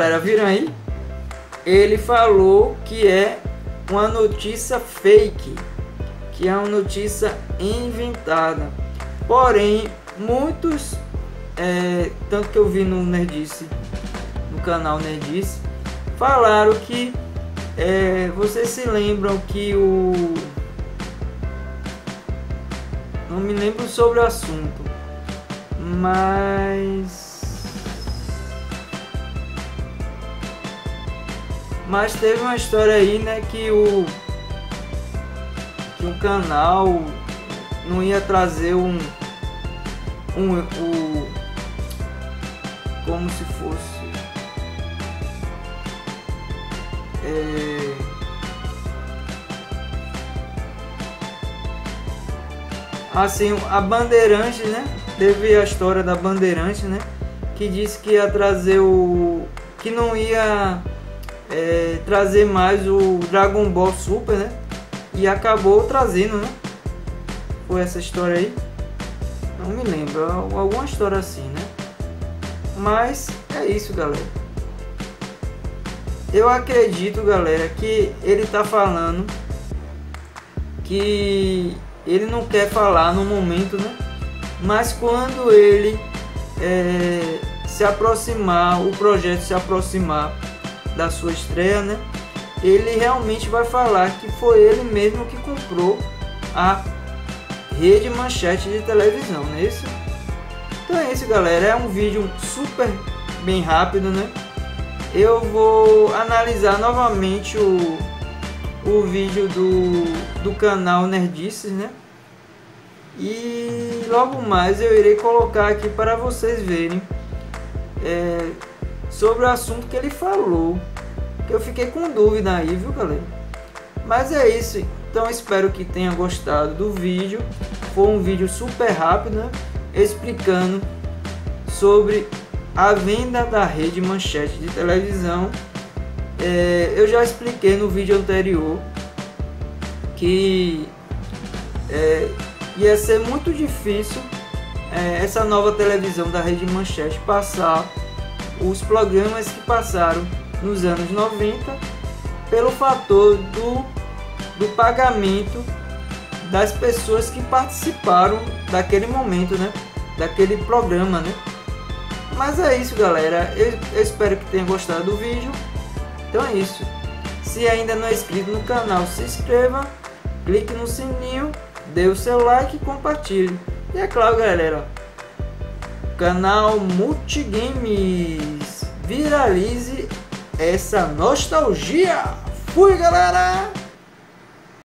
Galera, viram aí? Ele falou que é uma notícia fake, que é uma notícia inventada. Porém, muitos, é, tanto que eu vi no Nerdice, no canal Nerdice, falaram que é, vocês se lembram que o não me lembro sobre o assunto, mas mas teve uma história aí, né, que o que o canal não ia trazer um um o como se fosse é, assim a Bandeirante né teve a história da Bandeirante né que disse que ia trazer o que não ia é, trazer mais o Dragon Ball Super né? E acabou trazendo né? Foi essa história aí. Não me lembro alguma história assim né? Mas é isso galera. Eu acredito, galera, que ele tá falando que ele não quer falar no momento, né? Mas quando ele é, se aproximar, o projeto se aproximar da sua estreia, né? Ele realmente vai falar que foi ele mesmo que comprou a rede manchete de televisão, não é isso? Então é isso, galera. É um vídeo super bem rápido, né? eu vou analisar novamente o, o vídeo do, do canal Nerdices, né? E logo mais eu irei colocar aqui para vocês verem é, sobre o assunto que ele falou. Que eu fiquei com dúvida aí, viu galera? Mas é isso. Então espero que tenha gostado do vídeo. Foi um vídeo super rápido, né? Explicando sobre a venda da rede manchete de televisão. É, eu já expliquei no vídeo anterior que é, ia ser muito difícil é, essa nova televisão da rede manchete passar os programas que passaram nos anos 90 pelo fator do, do pagamento das pessoas que participaram daquele momento, né? Daquele programa, né? Mas é isso, galera. Eu, eu espero que tenham gostado do vídeo. Então é isso. Se ainda não é inscrito no canal, se inscreva, clique no sininho, dê o seu like e compartilhe. E é claro, galera, canal Multigames viralize essa nostalgia. Fui, galera!